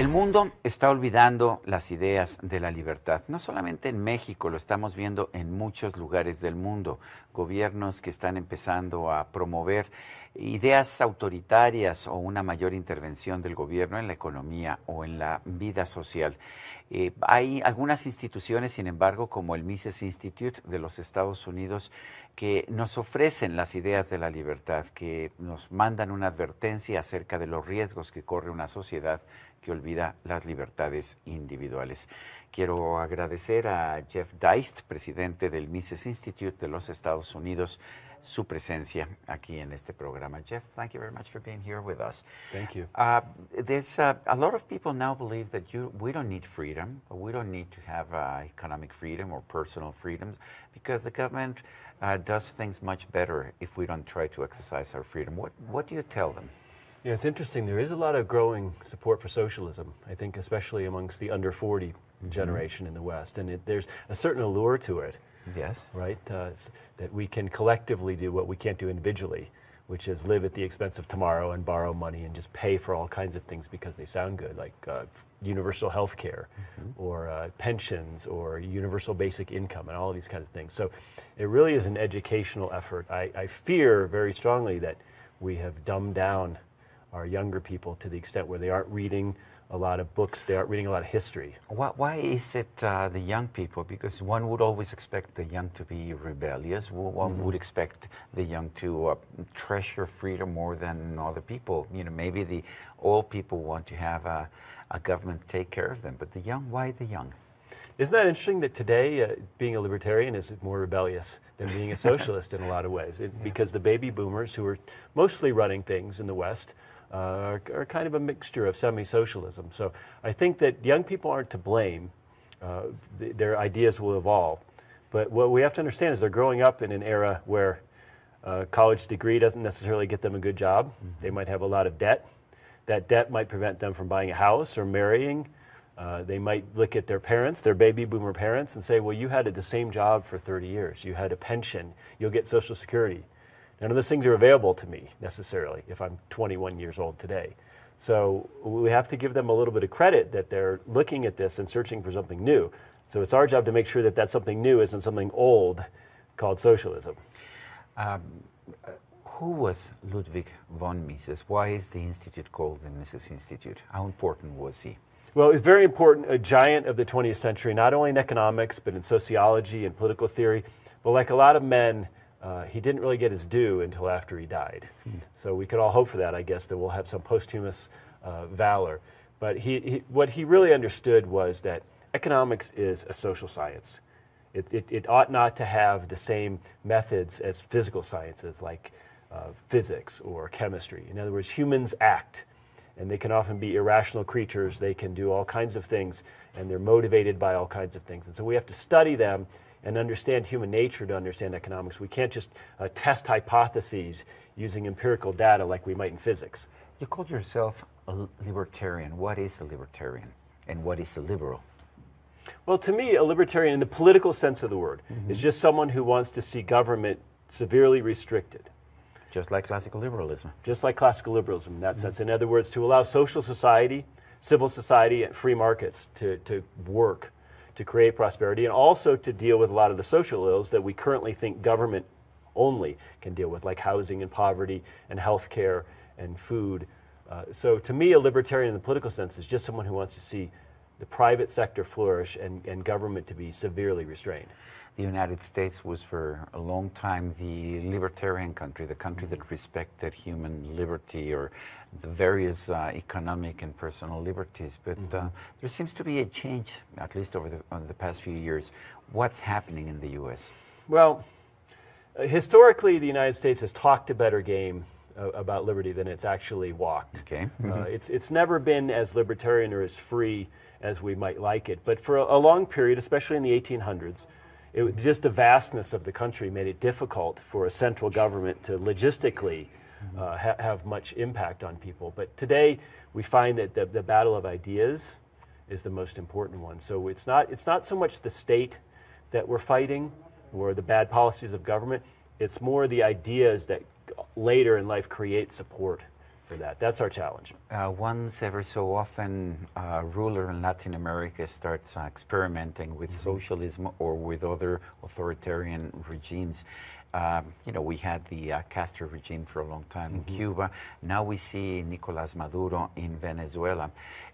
El mundo está olvidando las ideas de la libertad. No solamente en México, lo estamos viendo en muchos lugares del mundo. Gobiernos que están empezando a promover ideas autoritarias o una mayor intervención del gobierno en la economía o en la vida social. Eh, hay algunas instituciones, sin embargo, como el Mises Institute de los Estados Unidos, que nos ofrecen las ideas de la libertad, que nos mandan una advertencia acerca de los riesgos que corre una sociedad que olvida las libertades individuales. Quiero agradecer a Jeff Deist, presidente del Mises Institute de los Estados Unidos, su presencia aquí en este programa. Jeff, thank you very much for being here with us. Thank you. Uh, there's uh, a lot of people now believe that you, we don't need freedom, we don't need to have uh, economic freedom or personal freedoms because the government uh, does things much better if we don't try to exercise our freedom. What, what do you tell them? Yeah, it's interesting. There is a lot of growing support for socialism, I think, especially amongst the under 40 mm-hmm. generation in the West. And it, there's a certain allure to it. Yes. Right? Uh, that we can collectively do what we can't do individually, which is live at the expense of tomorrow and borrow money and just pay for all kinds of things because they sound good, like uh, universal health care mm-hmm. or uh, pensions or universal basic income and all of these kinds of things. So it really is an educational effort. I, I fear very strongly that we have dumbed down our younger people to the extent where they aren't reading a lot of books, they aren't reading a lot of history. Why, why is it uh, the young people? Because one would always expect the young to be rebellious. One mm-hmm. would expect the young to uh, treasure freedom more than other people. You know, maybe the old people want to have a, a government take care of them, but the young, why the young? Isn't that interesting that today uh, being a libertarian is more rebellious than being a socialist in a lot of ways? It, yeah. Because the baby boomers, who are mostly running things in the West, uh, are, are, kind of a mixture of semi-socialism. So I think that young people aren't to blame. Uh, th- their ideas will evolve. But what we have to understand is they're growing up in an era where a college degree doesn't necessarily get them a good job. Mm-hmm. They might have a lot of debt. That debt might prevent them from buying a house or marrying. Uh, they might look at their parents, their baby boomer parents, and say, Well, you had the same job for 30 years. You had a pension. You'll get Social Security. None of those things are available to me necessarily if I'm 21 years old today. So we have to give them a little bit of credit that they're looking at this and searching for something new. So it's our job to make sure that that something new isn't something old called socialism. Um, who was Ludwig von Mises? Why is the institute called the Mises Institute? How important was he? Well, he's very important, a giant of the 20th century, not only in economics, but in sociology and political theory. But like a lot of men, uh, he didn't really get his due until after he died. So we could all hope for that, I guess, that we'll have some posthumous uh, valor. But he, he, what he really understood was that economics is a social science. It, it, it ought not to have the same methods as physical sciences like uh, physics or chemistry. In other words, humans act, and they can often be irrational creatures. They can do all kinds of things, and they're motivated by all kinds of things. And so we have to study them and understand human nature to understand economics. We can't just uh, test hypotheses using empirical data like we might in physics. You call yourself a libertarian. What is a libertarian and what is a liberal? Well, to me, a libertarian in the political sense of the word mm-hmm. is just someone who wants to see government severely restricted. Just like classical liberalism. Just like classical liberalism in that mm-hmm. sense. In other words, to allow social society, civil society, and free markets to, to work to create prosperity and also to deal with a lot of the social ills that we currently think government only can deal with, like housing and poverty and health care and food. Uh, so to me, a libertarian in the political sense is just someone who wants to see the private sector flourish and, and government to be severely restrained. The United States was for a long time the libertarian country, the country that respected human liberty or the various uh, economic and personal liberties. But mm-hmm. uh, there seems to be a change, at least over the, over the past few years. What's happening in the U.S.? Well, uh, historically, the United States has talked a better game about liberty than it's actually walked. Okay. Uh, it's, it's never been as libertarian or as free as we might like it. But for a, a long period, especially in the 1800s, it, just the vastness of the country made it difficult for a central government to logistically uh, ha- have much impact on people. But today, we find that the, the battle of ideas is the most important one. So it's not, it's not so much the state that we're fighting or the bad policies of government, it's more the ideas that later in life create support for that. That's our challenge. Uh, once ever so often, a ruler in Latin America starts uh, experimenting with mm-hmm. socialism or with other authoritarian regimes. Um, you know, we had the uh, Castro regime for a long time mm-hmm. in Cuba. Now we see Nicolas Maduro in Venezuela.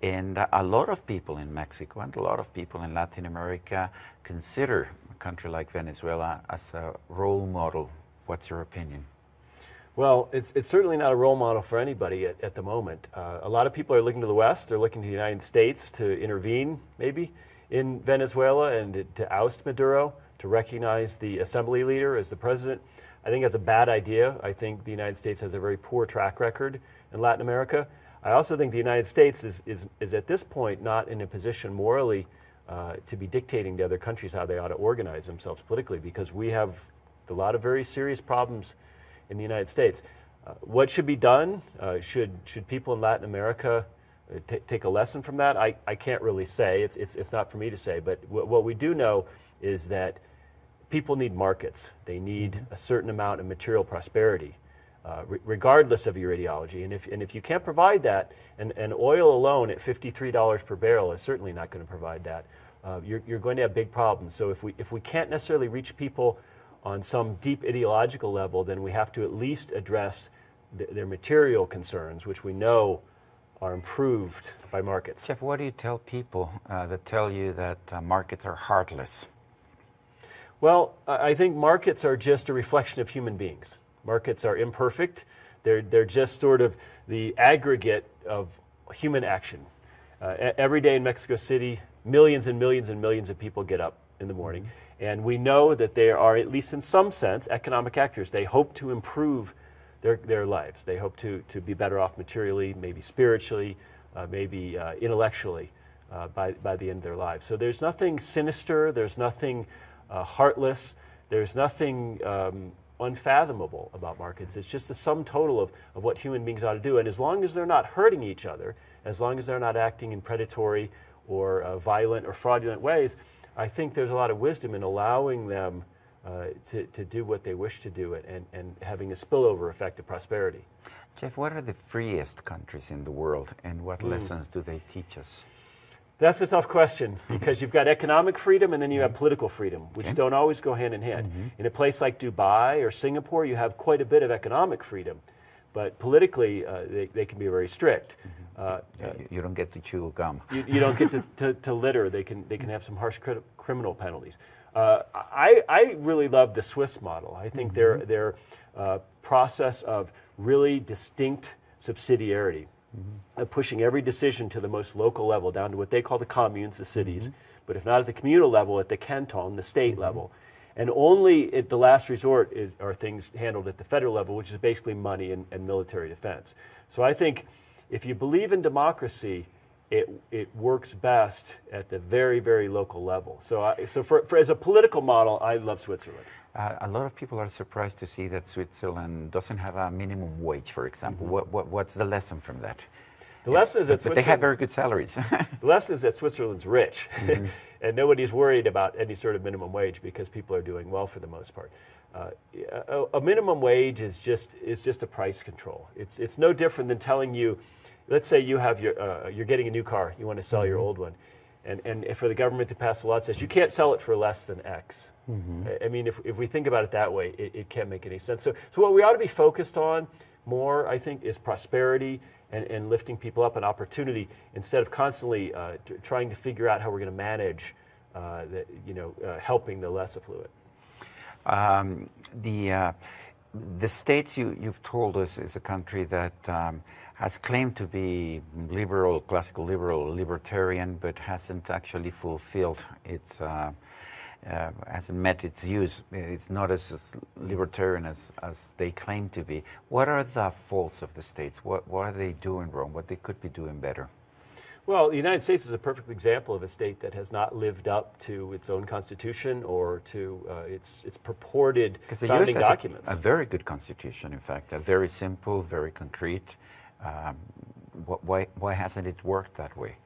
And a lot of people in Mexico and a lot of people in Latin America consider a country like Venezuela as a role model. What's your opinion? Well, it's, it's certainly not a role model for anybody at, at the moment. Uh, a lot of people are looking to the West. They're looking to the United States to intervene, maybe, in Venezuela and to, oust Maduro, to recognize the assembly leader as the president. I think that's a bad idea. I think the United States has a very poor track record in Latin America. I also think the United States is, is, is at this point not in a position morally uh, to be dictating to other countries how they ought to organize themselves politically because we have a lot of very serious problems in the United States. Uh, what should be done? Uh, should, should people in Latin America uh, t- take a lesson from that? I, I can't really say. It's, it's, it's not for me to say. But w- what we do know is that people need markets, they need mm-hmm. a certain amount of material prosperity. Uh, re- regardless of your ideology. And if, and if you can't provide that, and, and oil alone at $53 per barrel is certainly not going to provide that, uh, you're, you're going to have big problems. So if we, if we can't necessarily reach people on some deep ideological level, then we have to at least address th- their material concerns, which we know are improved by markets. Jeff, what do you tell people uh, that tell you that uh, markets are heartless? Well, I think markets are just a reflection of human beings. Markets are imperfect. They're, they're just sort of the aggregate of human action. Uh, every day in Mexico City, millions and millions and millions of people get up in the morning. Mm-hmm. And we know that they are, at least in some sense, economic actors. They hope to improve their, their lives. They hope to, to be better off materially, maybe spiritually, uh, maybe uh, intellectually uh, by, by the end of their lives. So there's nothing sinister, there's nothing uh, heartless, there's nothing um, unfathomable about markets. It's just a sum total of, of what human beings ought to do. And as long as they're not hurting each other, as long as they're not acting in predatory or uh, violent or fraudulent ways, I think there's a lot of wisdom in allowing them uh, to, to do what they wish to do and, and having a spillover effect of prosperity. Jeff, what are the freest countries in the world and what mm. lessons do they teach us? That's a tough question because you've got economic freedom and then you have mm-hmm. political freedom, which okay. don't always go hand in hand. Mm-hmm. In a place like Dubai or Singapore, you have quite a bit of economic freedom, but politically, uh, they, they can be very strict. Mm-hmm. Uh, you don't get to chew gum. You, you don't get to, to, to, litter. They can, they can have some harsh cri- criminal penalties. Uh, I, I really love the Swiss model. I think mm-hmm. their, their uh, process of really distinct subsidiarity, mm-hmm. pushing every decision to the most local level, down to what they call the communes, the cities, mm-hmm. but if not at the communal level, at the canton, the state mm-hmm. level. And only at the last resort is, are things handled at the federal level, which is basically money and, and military defense. So I think if you believe in democracy, it, it works best at the very, very local level. So, I, so for, for, as a political model, I love Switzerland. Uh, a lot of people are surprised to see that Switzerland doesn't have a minimum wage, for example. Mm-hmm. What, what, what's the lesson from that? The yeah. lesson is that but they have very good salaries. the lesson is that Switzerland's rich, mm-hmm. and nobody's worried about any sort of minimum wage because people are doing well for the most part. Uh, a, a, minimum wage is just is just a price control. It's it's no different than telling you let's say you have your, uh, you're getting a new car, you want to sell mm-hmm. your old one. And, and for the government to pass a law that says you can't sell it for less than X. Mm-hmm. I mean, if, if we think about it that way, it, it can't make any sense. So, so what we ought to be focused on more, I think, is prosperity and, and lifting people up an opportunity instead of constantly uh, t- trying to figure out how we're going to manage, uh, the, you know, uh, helping the less affluent. Um, the, uh, the states you, you've told us is a country that um, has claimed to be liberal, classical liberal, libertarian, but hasn't actually fulfilled its, uh, uh, hasn't met its use. It's not as, as libertarian as, as they claim to be. What are the faults of the states? What, what are they doing wrong? What they could be doing better? Well, the United States is a perfect example of a state that has not lived up to its own constitution or to uh, its its purported founding documents. A, a, very good constitution, in fact, a very simple, very concrete, um, why, why hasn't it worked that way?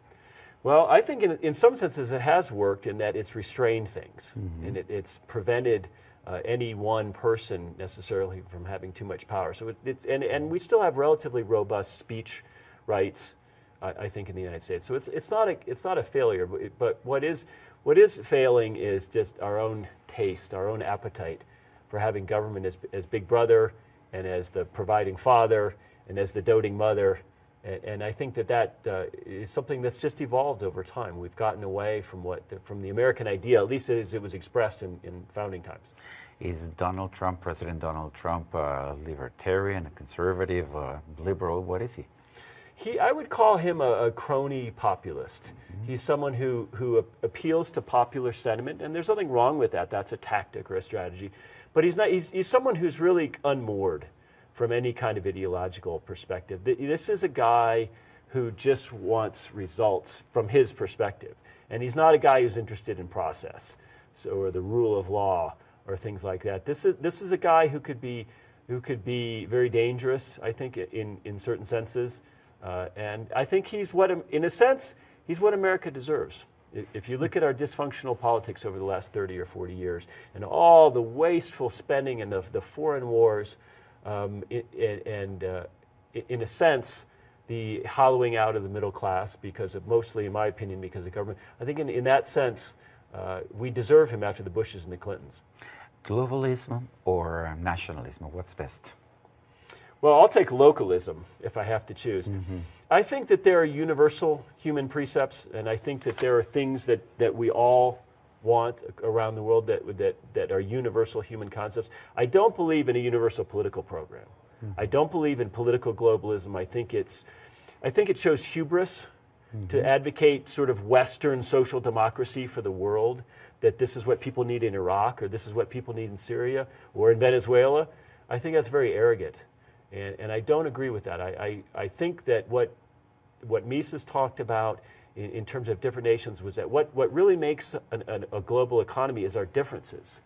Well, I think in, in some senses it has worked in that it's restrained things mm-hmm. and it, it's prevented uh, any one person necessarily from having too much power. So it, it's, and, and we still have relatively robust speech rights, I, I think, in the United States. So it's, it's, not, a, it's not a failure, but, it- but what, is, what is failing is just our own taste, our own appetite for having government as, as big brother and as the providing father and as the doting mother. And, and I think that that uh, is something that's just evolved over time. We've gotten away from what the, from the American idea, at least as it was expressed in, in founding times. Is Donald Trump, President Donald Trump, a libertarian, a conservative, a liberal? What is he? He, I would call him a, a crony populist. He's someone who, who appeals to popular sentiment, and there's nothing wrong with that. That's a tactic or a strategy. But he's, not, he's, he's someone who's really unmoored from any kind of ideological perspective. This is a guy who just wants results from his perspective. And he's not a guy who's interested in process so, or the rule of law or things like that. This is, this is a guy who could be, who could be very dangerous, I think, in, in certain senses. Uh, and I think he's what, in a sense, he's what America deserves. If you look at our dysfunctional politics over the last 30 or 40 years and all the wasteful spending and the, the foreign wars, um, i- i- and uh, in a sense, the hollowing out of the middle class because of mostly, in my opinion, because of government. I think in, in that sense, uh, we deserve him after the Bushes and the Clintons. Globalism or nationalism? What's best? Well, I'll take localism if I have to choose. I think that there are universal human precepts, and I think that there are things that, that we all want around the world that, that, that are universal human concepts. I don't believe in a universal political program. Hmm. I don't believe in political globalism. I think, it's, I think it shows hubris to mm-hmm. advocate sort of Western social democracy for the world, that this is what people need in Iraq or this is what people need in Syria or in Venezuela. I think that's very arrogant. And, and I don't agree with that. I, I, I think that what, what Mises talked about in, in terms of different nations was that what, what really makes an, an, a global economy is our differences,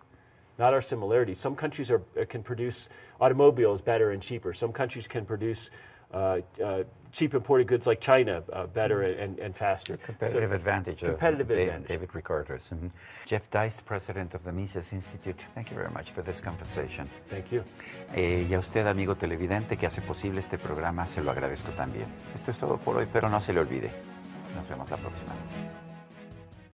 not our similarities. Some countries are, can produce automobiles better and cheaper. Some countries can produce uh, uh, cheap imported goods like China uh, better and, and faster. Competitive So- advantage. of competitive Da- advantage. David Ricardos. Mhm. Jeff Deist, president of the Mises Institute. Thank you very much for this conversation. Thank you. Eh, y a usted, amigo televidente, que hace posible este programa, se lo agradezco también. Esto es todo por hoy, pero no se le olvide. Nos vemos la próxima.